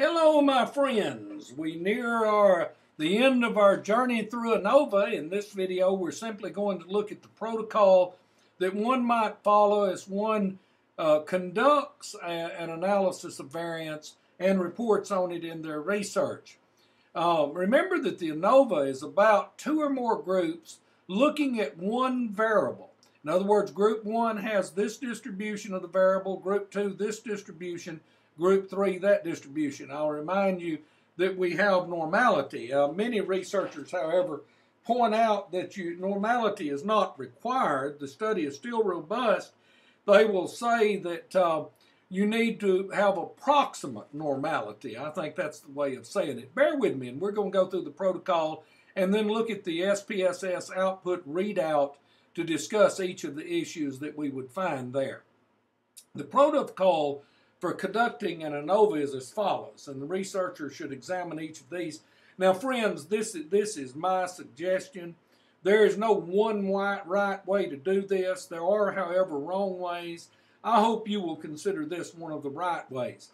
Hello, my friends. We near our the end of our journey through ANOVA. In this video, we're simply going to look at the protocol that one might follow as one uh, conducts a, an analysis of variance and reports on it in their research. Uh, remember that the ANOVA is about two or more groups looking at one variable. In other words, group one has this distribution of the variable, group two this distribution, group three that distribution. I'll remind you that we have normality. Uh, many researchers, however, point out that you, normality is not required. The study is still robust. They will say that uh, you need to have approximate normality. I think that's the way of saying it. Bear with me, and we're going to go through the protocol and then look at the SPSS output readout to discuss each of the issues that we would find there. The protocol for conducting an ANOVA is as follows, and the researcher should examine each of these. Now, friends, this, this is my suggestion. There is no one right way to do this. There are, however, wrong ways. I hope you will consider this one of the right ways.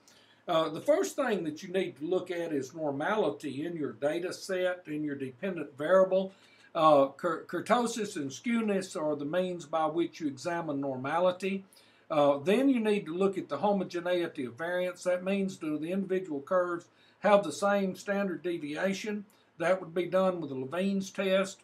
Uh, the first thing that you need to look at is normality in your data set, in your dependent variable. Uh, kurtosis and skewness are the means by which you examine normality. Uh, then you need to look at the homogeneity of variance. That means do the individual curves have the same standard deviation? That would be done with the Levene's test.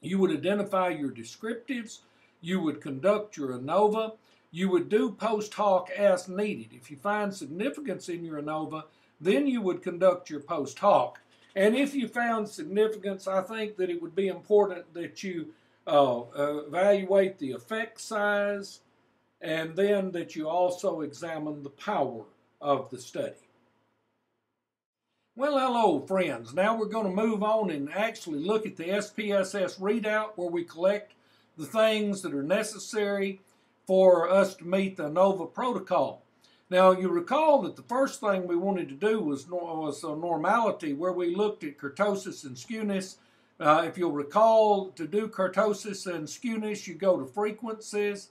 You would identify your descriptives. You would conduct your ANOVA. You would do post hoc as needed. If you find significance in your ANOVA, then you would conduct your post hoc. And if you found significance, I think that it would be important that you uh, uh, evaluate the effect size and then that you also examine the power of the study. Well, hello, friends. Now we're going to move on and actually look at the SPSS readout where we collect the things that are necessary for us to meet the ANOVA protocol. Now, you recall that the first thing we wanted to do was, was normality where we looked at kurtosis and skewness. Uh, if you'll recall, to do kurtosis and skewness, you go to frequencies.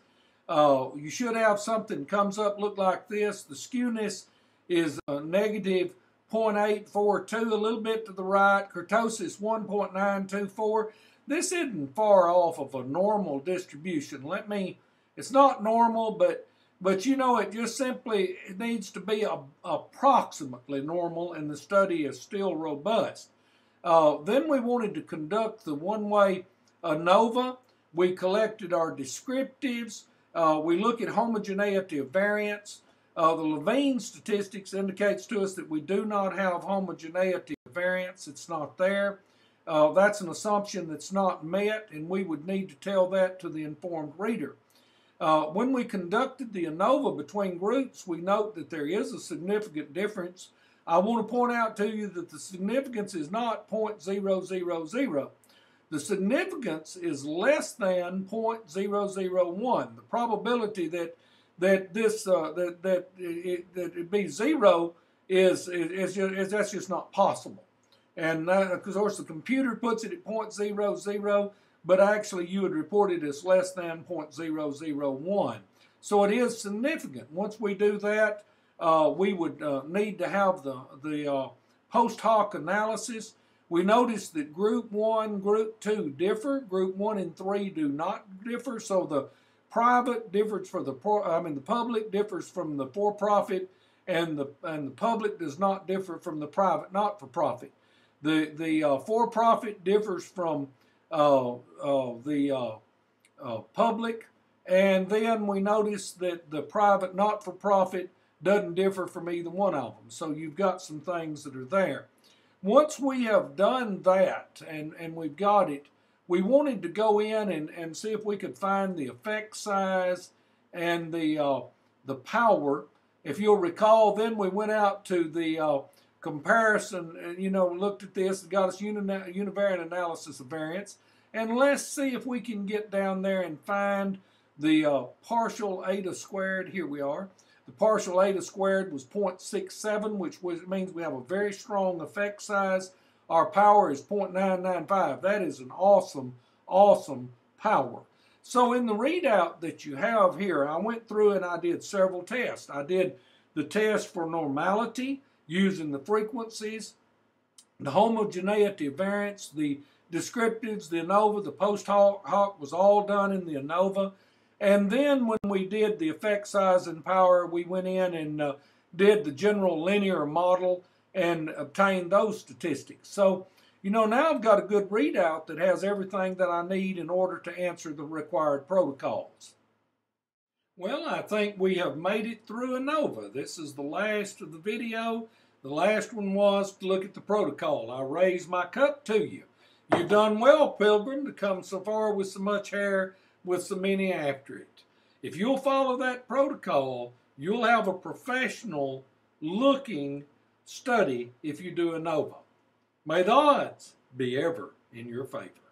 Uh, you should have something comes up look like this. The skewness is a negative 0.842, a little bit to the right. Kurtosis 1.924. This isn't far off of a normal distribution. Let me, it's not normal, but but you know, it just simply it needs to be a, approximately normal, and the study is still robust. Uh, then we wanted to conduct the one-way ANOVA. We collected our descriptives. Uh, we look at homogeneity of variance. Uh, the Levene statistics indicates to us that we do not have homogeneity of variance. It's not there. Uh, that's an assumption that's not met, and we would need to tell that to the informed reader. Uh, when we conducted the ANOVA between groups, we note that there is a significant difference. I want to point out to you that the significance is not 0.000. The significance is less than 0.001. The probability that that this uh, that that it, that it be zero is is, is, is that's just not possible. And uh, of course, the computer puts it at 0.00 but actually you would report it as less than 0.001. So it is significant. Once we do that, uh, we would uh, need to have the, the uh, post hoc analysis. We notice that group 1, group 2 differ. Group 1 and 3 do not differ. So the private differs for the I mean the public differs from the for-profit and the and the public does not differ from the private not-for-profit. The the uh, for-profit differs from uh, uh, the uh, public, and then we notice that the private not-for-profit doesn't differ from either one of them. So you've got some things that are there. Once we have done that and, and we've got it, we wanted to go in and, and see if we could find the effect size and the uh, the power. If you'll recall, then we went out to the uh, comparison, and, you know, looked at this, got us univariate analysis of variance. And let's see if we can get down there and find the uh, partial eta squared. Here we are. The partial eta squared was 0.67, which was, means we have a very strong effect size. Our power is 0.995. That is an awesome, awesome power. So in the readout that you have here, I went through and I did several tests. I did the test for normality, using the frequencies, the homogeneity of variance, the descriptives, the ANOVA, the post hoc was all done in the ANOVA. And then when we did the effect size and power, we went in and uh, did the general linear model and obtained those statistics. So, you know, now I've got a good readout that has everything that I need in order to answer the required protocols. Well, I think we have made it through ANOVA. This is the last of the video. The last one was to look at the protocol. I raise my cup to you. You've done well, Pilgrim, to come so far with so much hair with so many after it. If you'll follow that protocol, you'll have a professional looking study if you do ANOVA. May the odds be ever in your favor.